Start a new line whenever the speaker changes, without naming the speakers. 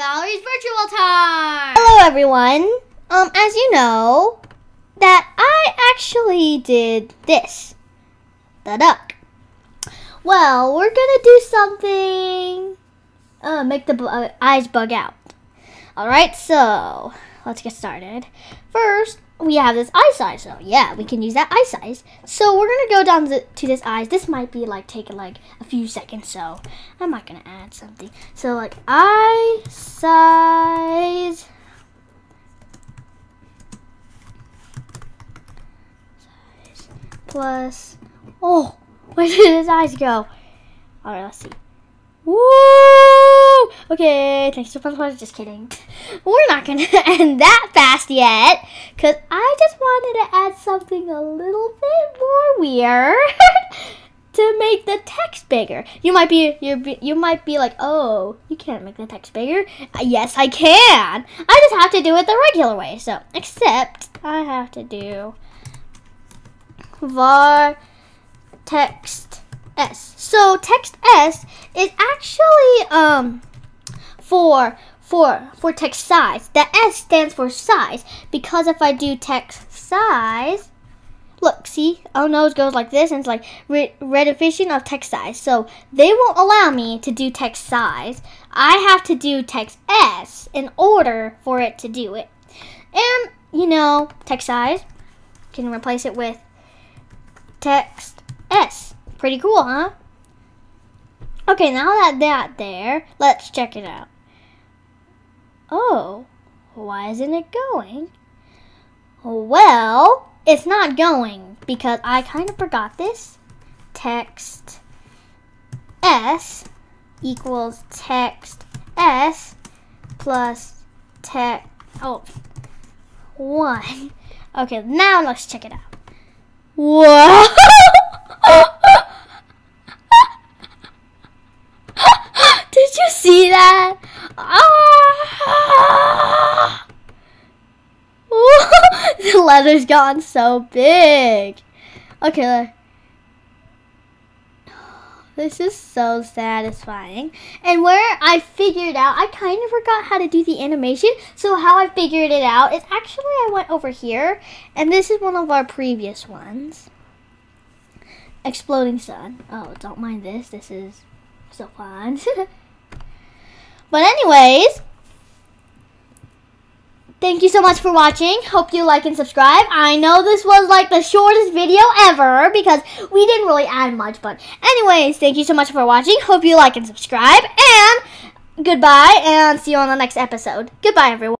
Valerie's virtual time.
Hello, everyone. Um, as you know, that I actually did this, the duck. Well, we're gonna do something. Uh, make the uh, eyes bug out. All right, so let's get started. First, we have this eye size. So yeah, we can use that eye size. So we're gonna go down to, this eyes. This might be like taking like a few seconds. So I'm not gonna add something. So like eye size. size Plus, oh, where did his eyes go? All right, let's see. Woo! Okay, thanks for fun. Just kidding. We're not gonna end that fast yet, cause I just wanted to add something a little bit more weird to make the text bigger. You might be you you might be like, oh, you can't make the text bigger. Uh, yes, I can. I just have to do it the regular way. So, except I have to do var text s. So text s is actually um for for for text size. The s stands for size because if I do text size, look, see, oh no, it goes like this, and it's like re- redefinition of text size. So they won't allow me to do text size. I have to do text s in order for it to do it. And you know, text size can replace it with text. Pretty cool, huh? Okay, now that that there, let's check it out. Oh, why isn't it going? Well, it's not going because I kind of forgot this. Text S equals text S plus text, oh, one. Okay, now let's check it out. Whoa! Did you see that? Ah! the letter's gone so big. Okay. This is so satisfying. And where I figured out, I kind of forgot how to do the animation. So how I figured it out is actually I went over here. And this is one of our previous ones. Exploding Sun. Oh, don't mind this. This is so fun. but anyways, thank you so much for watching. Hope you like and subscribe. I know this was like the shortest video ever because we didn't really add much. But anyways, thank you so much for watching. Hope you like and subscribe. And goodbye and see you on the next episode. Goodbye, everyone.